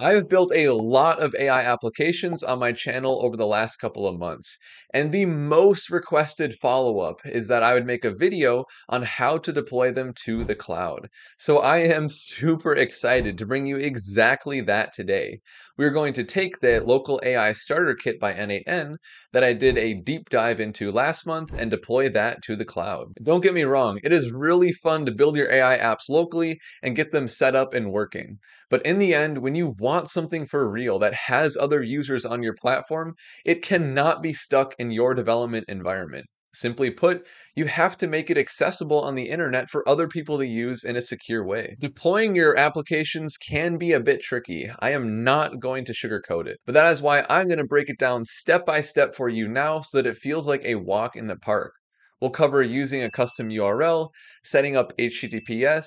I've built a lot of AI applications on my channel over the last couple of months, and the most requested follow-up is that I would make a video on how to deploy them to the cloud. So I am super excited to bring you exactly that today. We're going to take the local AI starter kit by N8N that I did a deep dive into last month and deploy that to the cloud. Don't get me wrong, it is really fun to build your AI apps locally and get them set up and working. But in the end, when you want something for real that has other users on your platform, it cannot be stuck in your development environment. Simply put, you have to make it accessible on the internet for other people to use in a secure way. Deploying your applications can be a bit tricky. I am not going to sugarcoat it, but that is why I'm going to break it down step by step for you now so that it feels like a walk in the park. We'll cover using a custom URL, setting up HTTPS,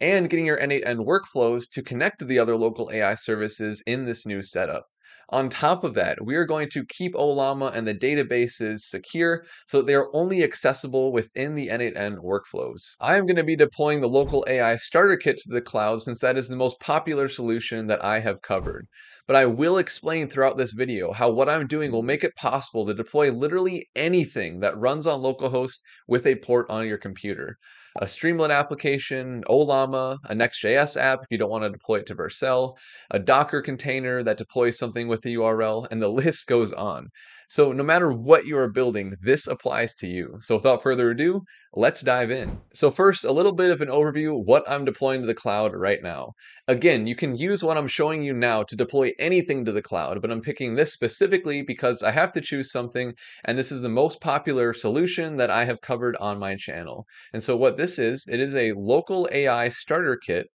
and getting your N8N workflows to connect to the other local AI services in this new setup. On top of that, we are going to keep Ollama and the databases secure so they are only accessible within the N8N workflows. I am going to be deploying the local AI starter kit to the cloud since that is the most popular solution that I have covered. But I will explain throughout this video how what I'm doing will make it possible to deploy literally anything that runs on localhost with a port on your computer a Streamlit application, Ollama, a Next.js app if you don't want to deploy it to Vercel, a Docker container that deploys something with the URL, and the list goes on. So no matter what you are building, this applies to you. So without further ado, let's dive in. So first, a little bit of an overview what I'm deploying to the cloud right now. Again, you can use what I'm showing you now to deploy anything to the cloud, but I'm picking this specifically because I have to choose something, and this is the most popular solution that I have covered on my channel. And so what this is, it is a local AI starter kit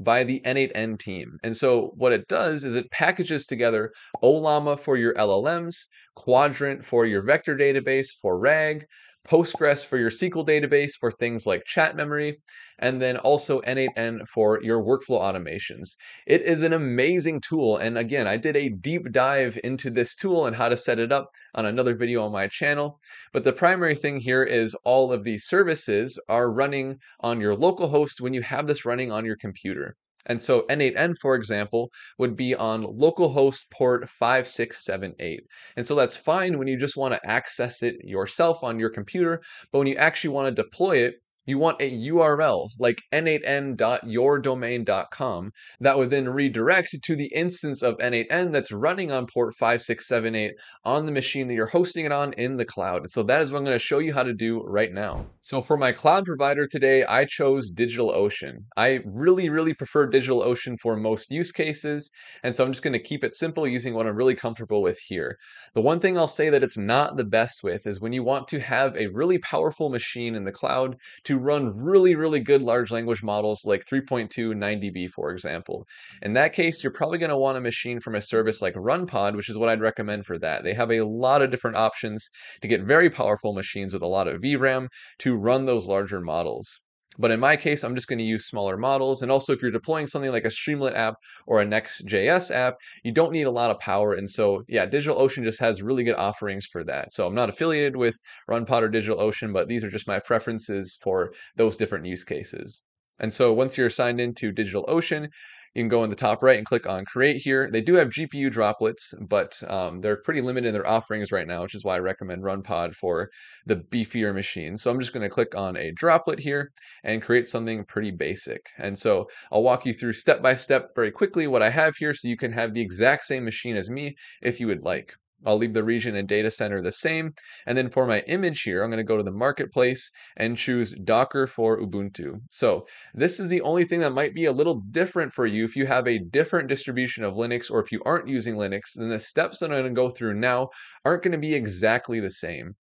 by the N8N team. And so what it does is it packages together Ollama for your LLMs, Qdrant for your vector database for RAG, Postgres for your SQL database for things like chat memory, and then also N8N for your workflow automations. It is an amazing tool. And again, I did a deep dive into this tool and how to set it up on another video on my channel. But the primary thing here is all of these services are running on your local host when you have this running on your computer. And so N8N, for example, would be on localhost port 5678. And so that's fine when you just want to access it yourself on your computer, but when you actually want to deploy it, you want a URL like n8n.yourdomain.com that would then redirect to the instance of N8N that's running on port 5678 on the machine that you're hosting it on in the cloud. So that is what I'm going to show you how to do right now. So for my cloud provider today, I chose DigitalOcean. I really, really prefer DigitalOcean for most use cases. And so I'm just going to keep it simple using what I'm really comfortable with here. The one thing I'll say that it's not the best with is when you want to have a really powerful machine in the cloud to run really, really good large language models like 3.2 90B, for example. In that case, you're probably going to want a machine from a service like RunPod, which is what I'd recommend for that. They have a lot of different options to get very powerful machines with a lot of VRAM to run those larger models. But in my case, I'm just going to use smaller models. And also, if you're deploying something like a Streamlit app or a Next.js app, you don't need a lot of power. And so, yeah, DigitalOcean just has really good offerings for that. So I'm not affiliated with RunPod or DigitalOcean, but these are just my preferences for those different use cases. And so once you're signed into DigitalOcean, you can go in the top right and click on create here. They do have GPU droplets, but um, they're pretty limited in their offerings right now, which is why I recommend RunPod for the beefier machines. So I'm just going to click on a droplet here and create something pretty basic. And so I'll walk you through step by step very quickly what I have here so you can have the exact same machine as me if you would like. I'll leave the region and data center the same. And then for my image here, I'm going to go to the marketplace and choose Docker for Ubuntu. So this is the only thing that might be a little different for you if you have a different distribution of Linux or if you aren't using Linux, then the steps that I'm going to go through now aren't going to be exactly the same.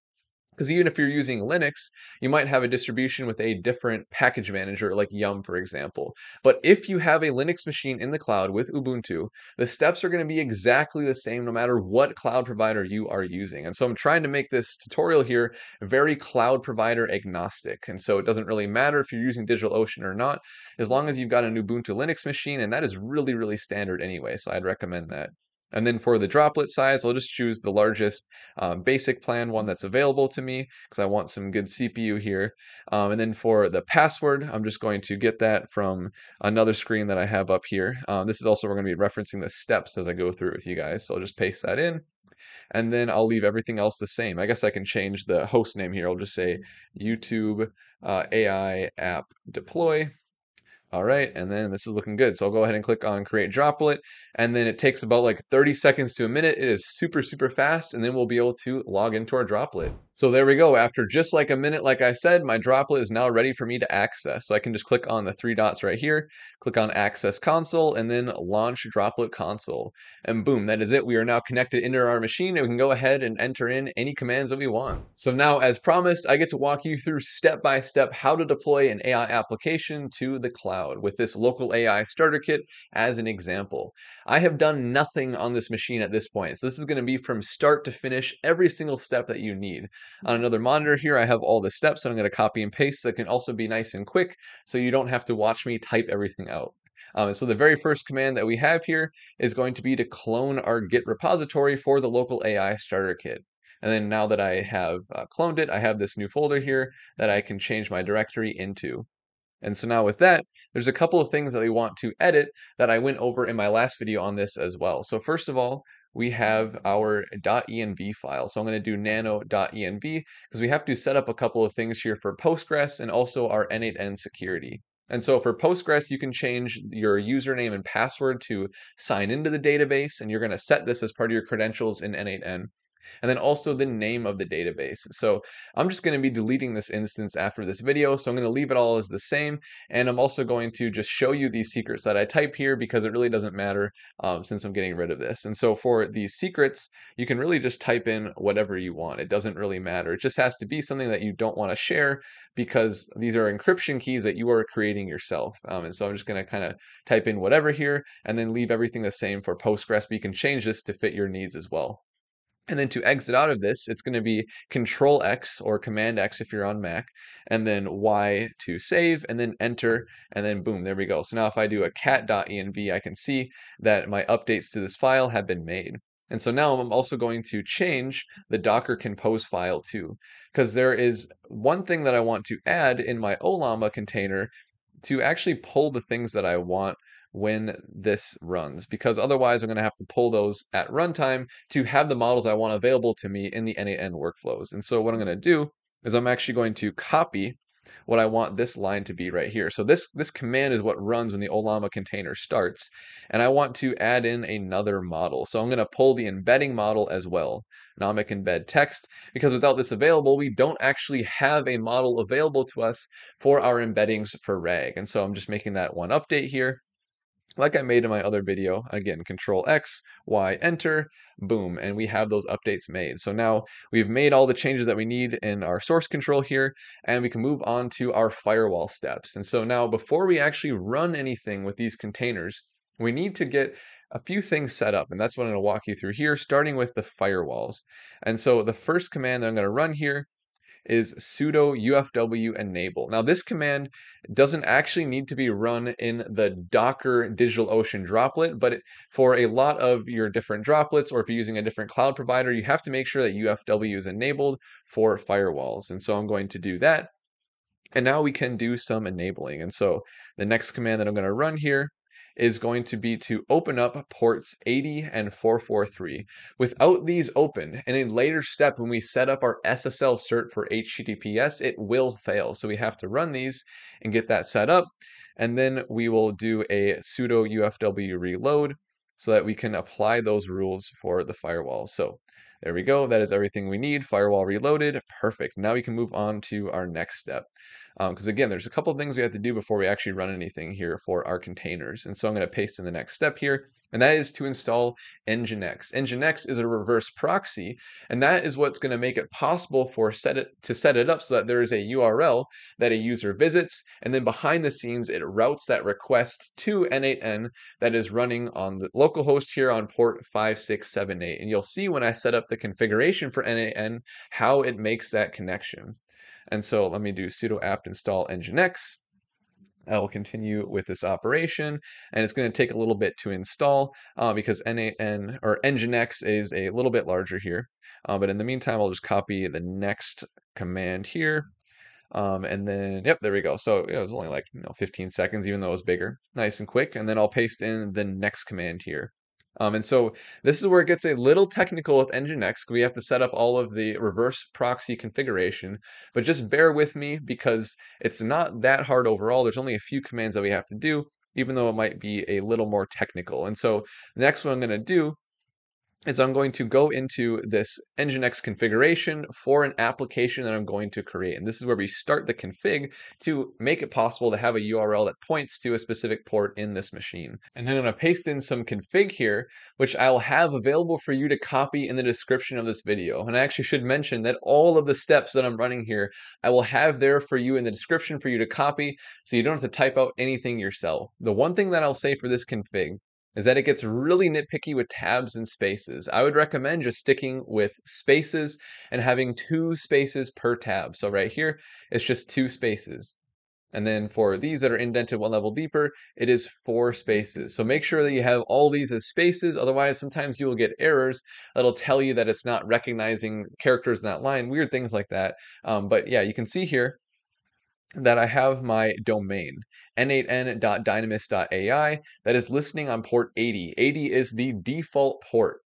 Because even if you're using Linux, you might have a distribution with a different package manager like Yum, for example. But if you have a Linux machine in the cloud with Ubuntu, the steps are going to be exactly the same no matter what cloud provider you are using. And so I'm trying to make this tutorial here very cloud provider agnostic. And so it doesn't really matter if you're using DigitalOcean or not, as long as you've got an Ubuntu Linux machine, and that is really, really standard anyway. So I'd recommend that. And then for the droplet size, I'll just choose the largest um, basic plan one that's available to me because I want some good CPU here. Um, and then for the password, I'm just going to get that from another screen that I have up here. Um, this is also, we're going to be referencing the steps as I go through it with you guys. So I'll just paste that in and then I'll leave everything else the same. I guess I can change the host name here. I'll just say YouTube uh, AI app deploy. All right, and then this is looking good. So I'll go ahead and click on create droplet, and then it takes about like 30 seconds to a minute. It is super, super fast, and then we'll be able to log into our droplet. So there we go. After just like a minute, like I said, my droplet is now ready for me to access. So I can just click on the three dots right here, click on access console, and then launch droplet console. And boom, that is it. We are now connected into our machine, and we can go ahead and enter in any commands that we want. So now, as promised, I get to walk you through step by step how to deploy an AI application to the cloud with this local AI starter kit as an example. I have done nothing on this machine at this point. So this is going to be from start to finish, every single step that you need. On another monitor here, I have all the steps that I'm going to copy and paste it can also be nice and quick so you don't have to watch me type everything out. Um, so the very first command that we have here is going to be to clone our Git repository for the local AI starter kit. And then now that I have uh, cloned it, I have this new folder here that I can change my directory into. And so now with that, there's a couple of things that we want to edit that I went over in my last video on this as well. So first of all, we have our .env file. So I'm going to do nano.env because we have to set up a couple of things here for Postgres and also our N8N security. And so for Postgres, you can change your username and password to sign into the database, and you're going to set this as part of your credentials in N8N and then also the name of the database. So I'm just going to be deleting this instance after this video, so I'm going to leave it all as the same, and I'm also going to just show you these secrets that I type here because it really doesn't matter um, since I'm getting rid of this. And so for these secrets, you can really just type in whatever you want. It doesn't really matter. It just has to be something that you don't want to share because these are encryption keys that you are creating yourself. Um, and so I'm just going to kind of type in whatever here and then leave everything the same for Postgres, but you can change this to fit your needs as well. And then to exit out of this, it's going to be Control X or Command X if you're on Mac, and then Y to save, and then Enter, and then boom, there we go. So now if I do a cat.env, I can see that my updates to this file have been made. And so now I'm also going to change the Docker Compose file too, because there is one thing that I want to add in my Ollama container to actually pull the things that I want when this runs because otherwise I'm going to have to pull those at runtime to have the models I want available to me in the N8N workflows. And so what I'm going to do is I'm actually going to copy what I want this line to be right here. So this, this command is what runs when the Ollama container starts. And I want to add in another model. So I'm going to pull the embedding model as well, Nomic embed text, because without this available, we don't actually have a model available to us for our embeddings for RAG. And so I'm just making that one update here like I made in my other video, again, control X, Y, enter, boom, and we have those updates made. So now we've made all the changes that we need in our source control here, and we can move on to our firewall steps. And so now before we actually run anything with these containers, we need to get a few things set up, and that's what I'm to walk you through here, starting with the firewalls. And so the first command that I'm to run here is sudo ufw enable. Now this command doesn't actually need to be run in the Docker DigitalOcean droplet, but for a lot of your different droplets, or if you're using a different cloud provider, you have to make sure that UFW is enabled for firewalls. And so I'm going to do that. And now we can do some enabling. And so the next command that I'm going to run here is going to be to open up ports 80 and 443. Without these open, in a later step when we set up our SSL cert for HTTPS, it will fail. So we have to run these and get that set up. And then we will do a sudo UFW reload so that we can apply those rules for the firewall. So there we go. That is everything we need. Firewall reloaded. Perfect. Now we can move on to our next step because um, again, there's a couple things we have to do before we actually run anything here for our containers. And so I'm going to paste in the next step here, and that is to install Nginx. Nginx is a reverse proxy, and that is what's going to make it possible for set it to set it up so that there is a URL that a user visits, and then behind the scenes it routes that request to N8N that is running on the local host here on port 5678. And you'll see when I set up the configuration for N8N how it makes that connection. And so let me do sudo apt install nginx. I will continue with this operation, and it's going to take a little bit to install uh, because N8N or Nginx is a little bit larger here. Uh, but in the meantime, I'll just copy the next command here. Um, and then, yep, there we go. So it was only like you know 15 seconds, even though it was bigger. Nice and quick. And then I'll paste in the next command here. Um, and so this is where it gets a little technical with Nginx. We have to set up all of the reverse proxy configuration, but just bear with me because it's not that hard overall. There's only a few commands that we have to do, even though it might be a little more technical. And so the next one I'm going to do is I'm going to go into this Nginx configuration for an application that I'm going to create. And this is where we start the config to make it possible to have a URL that points to a specific port in this machine. And then I'm to paste in some config here, which I'll have available for you to copy in the description of this video. And I actually should mention that all of the steps that I'm running here, I will have there for you in the description for you to copy, so you don't have to type out anything yourself. The one thing that I'll say for this config is that it gets really nitpicky with tabs and spaces. I would recommend just sticking with spaces and having two spaces per tab. So right here, it's just two spaces. And then for these that are indented one level deeper, it is four spaces. So make sure that you have all these as spaces. Otherwise, sometimes you will get errors that'll tell you that it's not recognizing characters in that line, weird things like that. Um, but yeah, you can see here that I have my domain, n8n.dynamous.ai, that is listening on port 80. 80 is the default port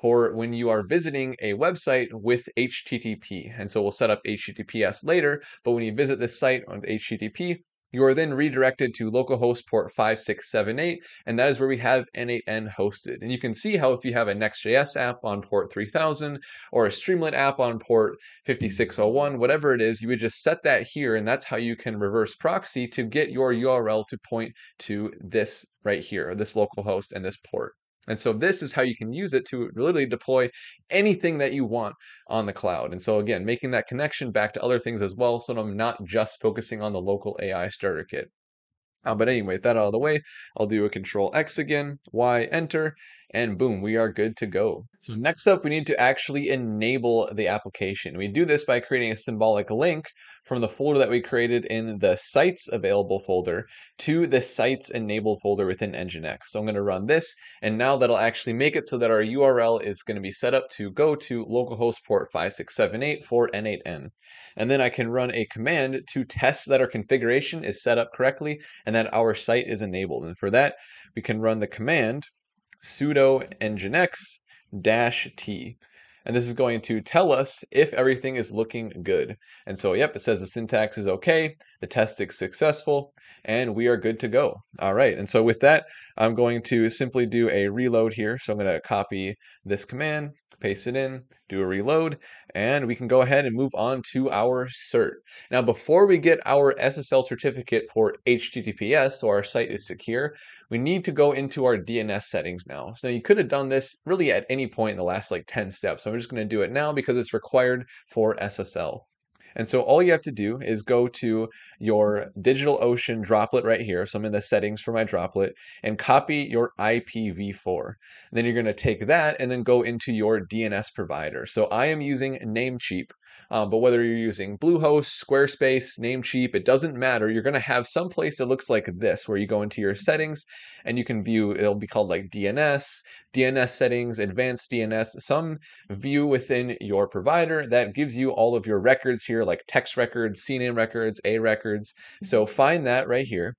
for when you are visiting a website with HTTP. And so we'll set up HTTPS later, but when you visit this site on HTTP, you are then redirected to localhost port 5678, and that is where we have N8N hosted. And you can see how if you have a Next.js app on port 3000 or a Streamlit app on port 5601, whatever it is, you would just set that here, and that's how you can reverse proxy to get your URL to point to this right here, this localhost and this port. And so this is how you can use it to literally deploy anything that you want on the cloud. And so again, making that connection back to other things as well, so I'm not just focusing on the local AI starter kit. Uh, but anyway, that out of the way, I'll do a control X again, Y, enter, and boom, we are good to go. So next up, we need to actually enable the application. We do this by creating a symbolic link from the folder that we created in the sites available folder to the sites enabled folder within Nginx. So I'm going to run this, and now that'll actually make it so that our URL is going to be set up to go to localhost port 5678 for N8N. And then I can run a command to test that our configuration is set up correctly and that our site is enabled. And for that, we can run the command sudo nginx dash t. And this is going to tell us if everything is looking good. And so, yep, it says the syntax is okay, the test is successful, and we are good to go. All right, and so with that, I'm going to simply do a reload here. So I'm going to copy this command, paste it in, do a reload, and we can go ahead and move on to our cert. Now, before we get our SSL certificate for HTTPS, so our site is secure, we need to go into our DNS settings now. So you could have done this really at any point in the last like 10 steps. So I'm just going to do it now because it's required for SSL. And so all you have to do is go to your DigitalOcean droplet right here. So I'm in the settings for my droplet and copy your IPv4. And then you're going to take that and then go into your DNS provider. So I am using Namecheap. Um, but whether you're using Bluehost, Squarespace, Namecheap, it doesn't matter. You're going to have some place that looks like this, where you go into your settings and you can view, it'll be called like DNS, DNS settings, advanced DNS, some view within your provider that gives you all of your records here, like text records, CNAME records, A records. So mm-hmm. find that right here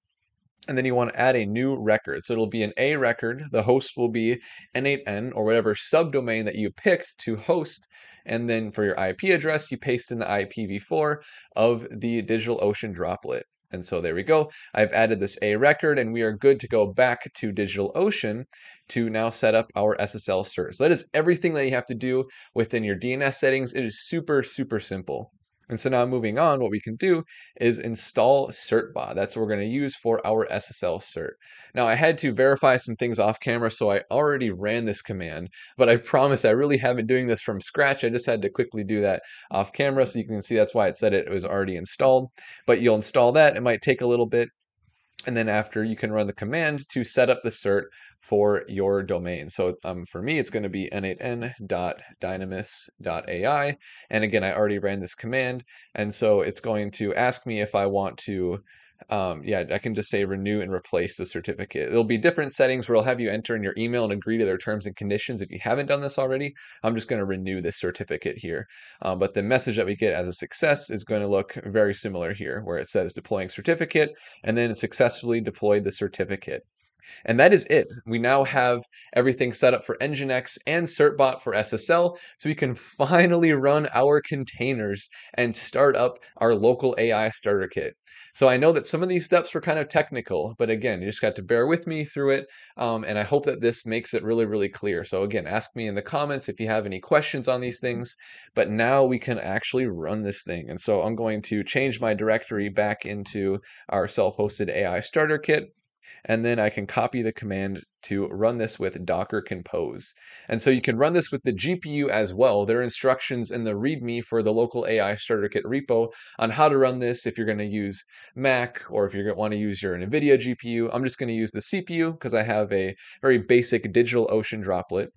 and then you want to add a new record. So it'll be an A record. The host will be N8N or whatever subdomain that you picked to host. And then for your IP address, you paste in the IPv4 of the DigitalOcean droplet. And so there we go. I've added this A record and we are good to go back to DigitalOcean to now set up our SSL cert. So that is everything that you have to do within your DNS settings. It is super, super simple. And so now moving on, what we can do is install certbot. That's what we're going to use for our SSL cert. Now I had to verify some things off camera, so I already ran this command, but I promise I really haven't doing this from scratch. I just had to quickly do that off camera so you can see that's why it said it was already installed. But you'll install that. It might take a little bit. And then after you can run the command to set up the cert for your domain. So um, for me, it's going to be n8n.dynamous.ai. And again, I already ran this command. And so it's going to ask me if I want to um, yeah, I can just say renew and replace the certificate. There'll be different settings where I'll have you enter in your email and agree to their terms and conditions. If you haven't done this already, I'm just going to renew this certificate here. Um, but the message that we get as a success is going to look very similar here, where it says deploying certificate, and then successfully deployed the certificate. And that is it. We now have everything set up for Nginx and Certbot for SSL, so we can finally run our containers and start up our local AI starter kit. So I know that some of these steps were kind of technical, but again, you just got to bear with me through it, um, and I hope that this makes it really, really clear. So again, ask me in the comments if you have any questions on these things, but now we can actually run this thing. And so I'm going to change my directory back into our self-hosted AI starter kit and then I can copy the command to run this with docker compose. And so you can run this with the GPU as well. There are instructions in the README for the local AI starter kit repo on how to run this if you're going to use Mac or if you want to use your NVIDIA GPU. I'm just going to use the CPU because I have a very basic DigitalOcean droplet.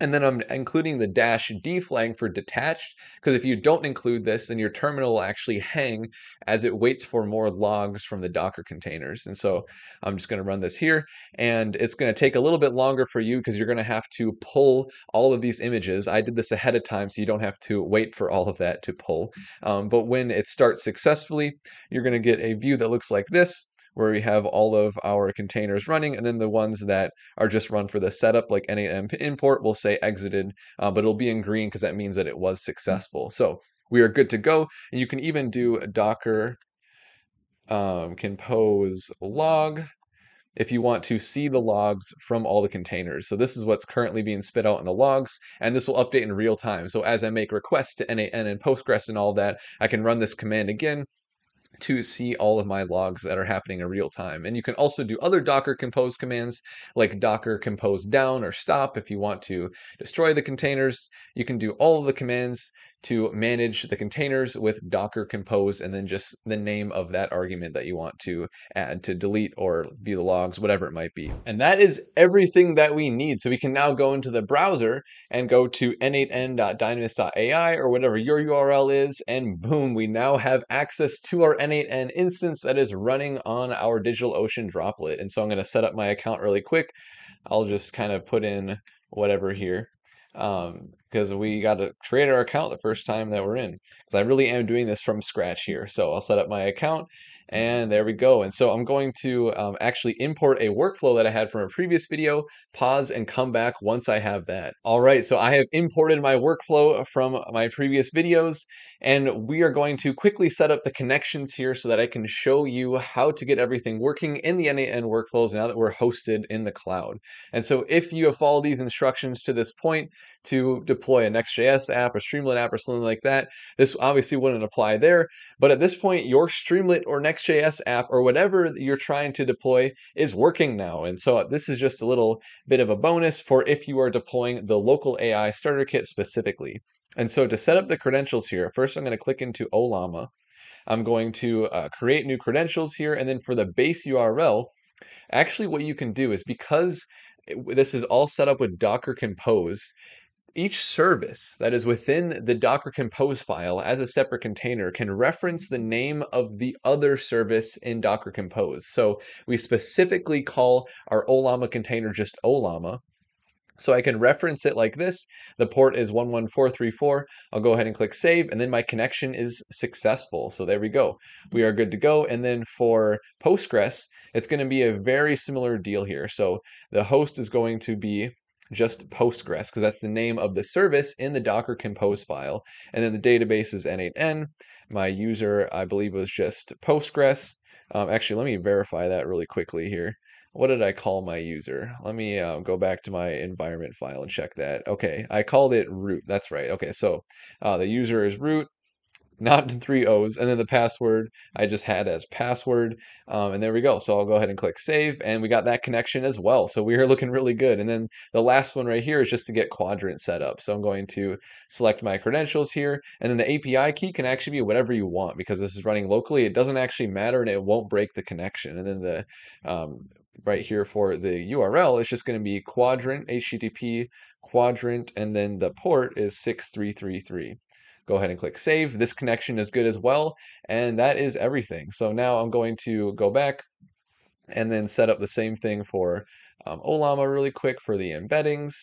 And then I'm including the dash D flag for detached, because if you don't include this, then your terminal will actually hang as it waits for more logs from the Docker containers. And so I'm just going to run this here, and it's going to take a little bit longer for you because you're going to have to pull all of these images. I did this ahead of time, so you don't have to wait for all of that to pull. Um, but when it starts successfully, you're going to get a view that looks like this where we have all of our containers running, and then the ones that are just run for the setup, like N8N import, will say exited, uh, but it'll be in green because that means that it was successful. So we are good to go. And you can even do docker um, compose log if you want to see the logs from all the containers. So this is what's currently being spit out in the logs, and this will update in real time. So as I make requests to N8N and Postgres and all that, I can run this command again, to see all of my logs that are happening in real time. And you can also do other Docker compose commands like Docker compose down or stop if you want to destroy the containers. You can do all of the commands to manage the containers with docker compose and then just the name of that argument that you want to add to delete or view the logs, whatever it might be. And that is everything that we need. So we can now go into the browser and go to n8n.dynamous.ai or whatever your URL is, and boom, we now have access to our N8N instance that is running on our DigitalOcean droplet. And so I'm going to set up my account really quick. I'll just kind of put in whatever here because um, we got to create our account the first time that we're in. Because I really am doing this from scratch here. So I'll set up my account and there we go. And so I'm going to um, actually import a workflow that I had from a previous video, pause and come back once I have that. All right, so I have imported my workflow from my previous videos, and we are going to quickly set up the connections here so that I can show you how to get everything working in the N8N workflows now that we're hosted in the cloud. And so if you have followed these instructions to this point to deploy a Next.js app, a Streamlit app, or something like that, this obviously wouldn't apply there. But at this point, your Streamlit or Next Next.js app or whatever you're trying to deploy is working now. And so this is just a little bit of a bonus for if you are deploying the local AI starter kit specifically. And so to set up the credentials here, first I'm going to click into Ollama. I'm going to uh, create new credentials here. And then for the base URL, actually what you can do is because this is all set up with Docker Compose, each service that is within the Docker Compose file as a separate container can reference the name of the other service in Docker Compose. So we specifically call our Ollama container just Ollama. So I can reference it like this. The port is 11434. I'll go ahead and click save, and then my connection is successful. So there we go. We are good to go. And then for Postgres, it's going to be a very similar deal here. So the host is going to be just Postgres because that's the name of the service in the Docker Compose file. And then the database is N8N. My user, I believe, was just Postgres. Um, actually, let me verify that really quickly here. What did I call my user? Let me uh, go back to my environment file and check that. Okay, I called it root. That's right. Okay, so uh, the user is root not three O's, and then the password I just had as password. Um, and there we go. So I'll go ahead and click save, and we got that connection as well. So we are looking really good. And then the last one right here is just to get Qdrant set up. So I'm going to select my credentials here, and then the API key can actually be whatever you want because this is running locally. It doesn't actually matter, and it won't break the connection. And then the um, right here for the URL it's just going to be qdrant HTTP qdrant, and then the port is 6333. Go ahead and click save. This connection is good as well. And that is everything. So now I'm going to go back and then set up the same thing for um, Ollama really quick for the embeddings.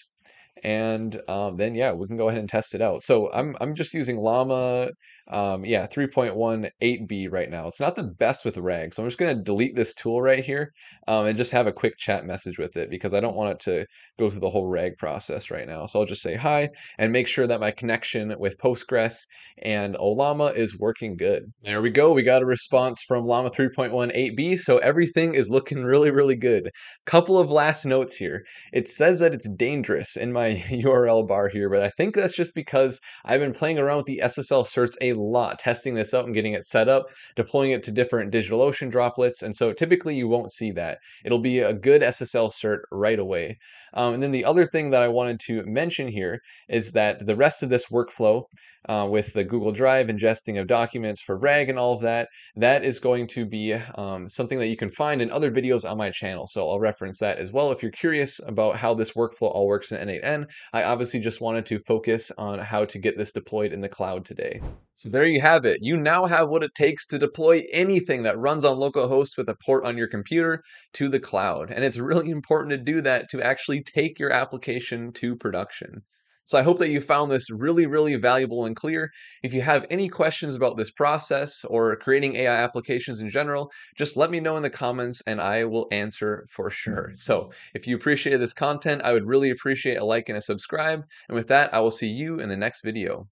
And um, then, yeah, we can go ahead and test it out. So I'm, I'm just using Llama um, yeah, 3.1 8B right now. It's not the best with RAG, so I'm just going to delete this tool right here um, and just have a quick chat message with it because I don't want it to go through the whole RAG process right now. So I'll just say hi and make sure that my connection with Postgres and Ollama is working good. There we go. We got a response from Llama 3.1 8B, so everything is looking really, really good. Couple of last notes here. It says that it's dangerous in my URL bar here, but I think that's just because I've been playing around with the SSL certs a lot, testing this out and getting it set up, deploying it to different DigitalOcean droplets. And so typically you won't see that. It'll be a good SSL cert right away. Um, and then the other thing that I wanted to mention here is that the rest of this workflow uh, with the Google Drive ingesting of documents for RAG and all of that, that is going to be um, something that you can find in other videos on my channel. So I'll reference that as well. If you're curious about how this workflow all works in N8N, I obviously just wanted to focus on how to get this deployed in the cloud today. So there you have it. You now have what it takes to deploy anything that runs on localhost with a port on your computer to the cloud. And it's really important to do that to take your application to production. So I hope that you found this really, really valuable and clear. If you have any questions about this process or creating AI applications in general, just let me know in the comments and I will answer for sure. So if you appreciated this content, I would really appreciate a like and a subscribe. And with that, I will see you in the next video.